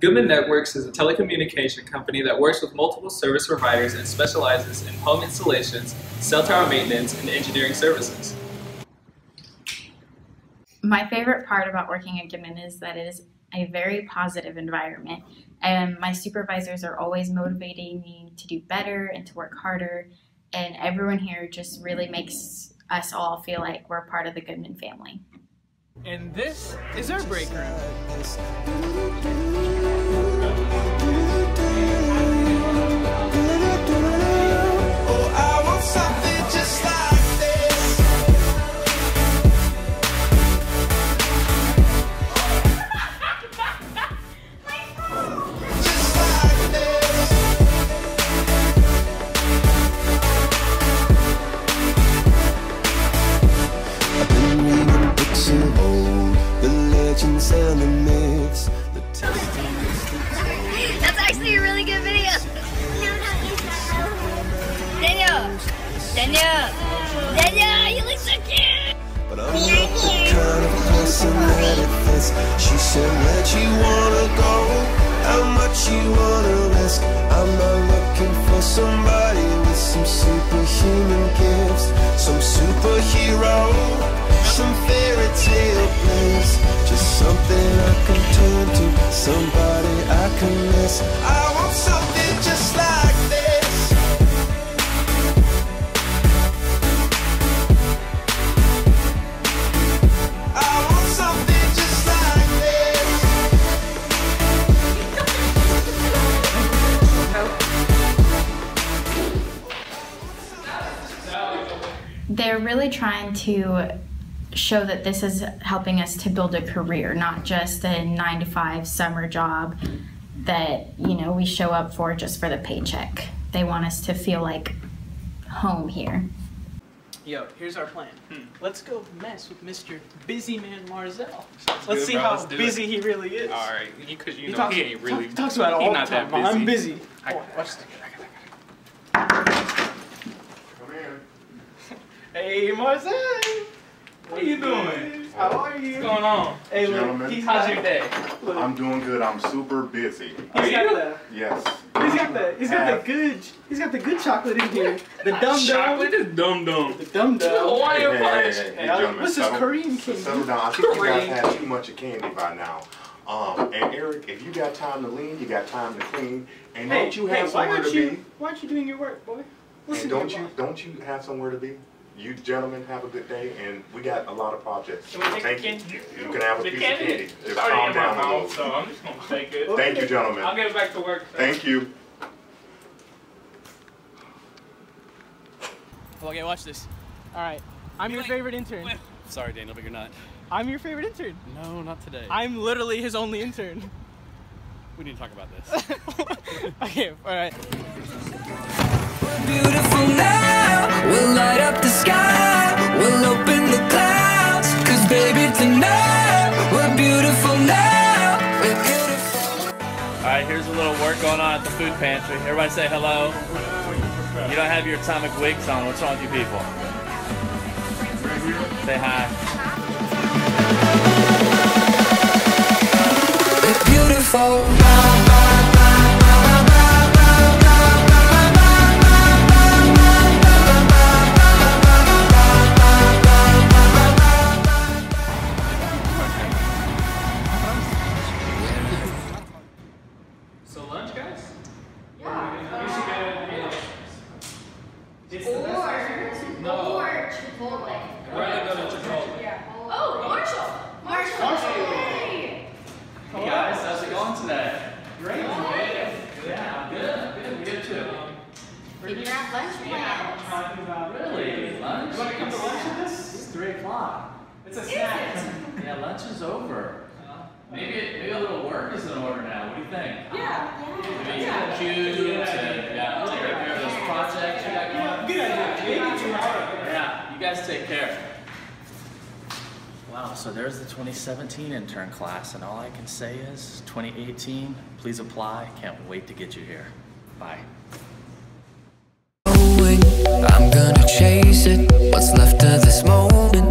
Goodman Networks is a telecommunication company that works with multiple service providers and specializes in home installations, cell tower maintenance, and engineering services. My favorite part about working at Goodman is that it is a very positive environment, and my supervisors are always motivating me to do better and to work harder, and everyone here just really makes us all feel like we're part of the Goodman family. And this is our break room. Uh, Actually a really good video. Daniel! Daniel! Daniel, you look so cute! But I'm not the kind of person that it fits. She said, Where'd you wanna go? How much you wanna risk? I'm not looking for somebody with some superhuman gifts, some superhero, some fairy tale. Just something I can turn to, somebody I can miss. They're really trying to show that this is helping us to build a career, not just a nine to five summer job that, you know, we show up for just for the paycheck. They want us to feel like home here. Yo, here's our plan. Hmm, let's go mess with Mr. Busy Man Marzell. Let's good, see bro. how Let's do busy he really is. All right, because you He know talks, he ain't really. talk- talks about all the time. busy. I'm busy. I- Oh, watch this. Come in. Hey, Marzell. What are you doing? How are you? What's going on? Hey, look, Gentlemen. he's How's your day? look, I'm doing good. I'm super busy. he's got the, Yes. he's got the, he's got Have- the good, he's got the good chocolate in here. The dum Chocolate dum, is dum dum. the dum dum. Hawaiian Hey, punch. hey, hey, Hey, hey, I- this is Korean so king. Settle down. I think you guys Korean. had too much of candy by now. Um, and Eric, if you got time to lean, you got time to clean. And Hey, don't you hey, have why somewhere aren't to you, be? why aren't you doing your work, boy? Listen And don't your you boss. don't you have somewhere to be? You gentlemen have a good day, and we got a lot of projects. Can we take Thank the you. candy? You can have a The piece candy of candy. Just already calm in my down a little. so I'm just gonna take it. Thank you, gentlemen. I'll get back to work. Thank you. Okay, watch this. All right, I'm your Wait, favorite intern. wait. Sorry, Daniel, but you're not. I'm your favorite intern. No, not today. I'm literally his only intern. we need to talk about this. okay, all right. Beautiful now, we'll light up the sky, we'll open the clouds. Cause baby, tonight, we're beautiful now. All right, here's a little work going on at the food pantry. Everybody say hello. You don't have your atomic wigs on. What's wrong with you people? Say hi. We're beautiful. It's the best. No. Or Chipotle. We're gonna go to Chipotle. Oh, Marshall. Marshall. Hey. Hey guys, how's it going today? Great. Yeah, I'm good. Good. Good too. Figure out lunch plans. Talking about Really? Lunch? You wanna come to lunch with us? It's three o'clock. It's a snack. Yeah, lunch is over. Uh, maybe maybe a little work is in order now. What do you think? Yeah. Maybe yeah. cute and yeah, good idea. Maybe tomorrow. Yeah, you guys take care. Wow, so there's the 2017 intern class, and all I can say is 2018, please apply. Can't wait to get you here. Bye. I'm gonna chase it, what's left of this moment.